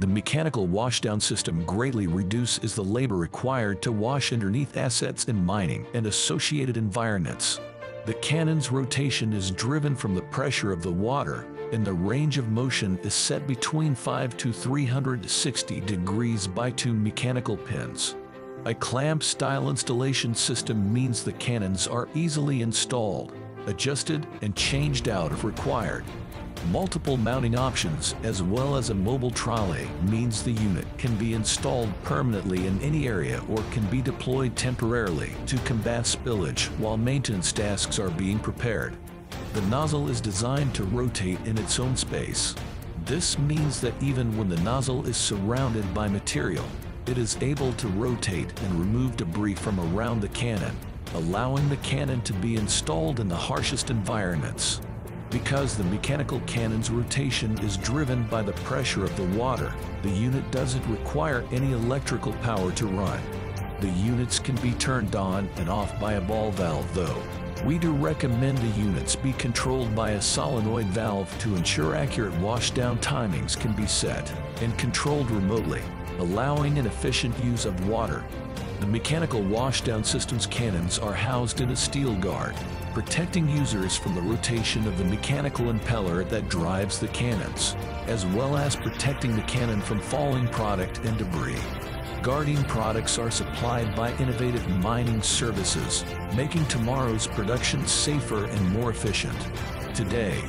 The mechanical washdown system greatly reduces the labor required to wash underneath assets in mining and associated environments. The cannon's rotation is driven from the pressure of the water, and the range of motion is set between 5 to 360 degrees by two mechanical pins. A clamp-style installation system means the cannons are easily installed, adjusted, and changed out if required. Multiple mounting options as well as a mobile trolley means the unit can be installed permanently in any area or can be deployed temporarily to combat spillage while maintenance tasks are being prepared. The nozzle is designed to rotate in its own space. This means that even when the nozzle is surrounded by material, it is able to rotate and remove debris from around the cannon, allowing the cannon to be installed in the harshest environments. Because the mechanical cannon's rotation is driven by the pressure of the water, the unit doesn't require any electrical power to run. The units can be turned on and off by a ball valve though. We do recommend the units be controlled by a solenoid valve to ensure accurate washdown timings can be set and controlled remotely, allowing an efficient use of water. The mechanical washdown system's cannons are housed in a steel guard, protecting users from the rotation of the mechanical impeller that drives the cannons, as well as protecting the cannon from falling product and debris. Guardian products are supplied by innovative mining services, making tomorrow's production safer and more efficient. Today,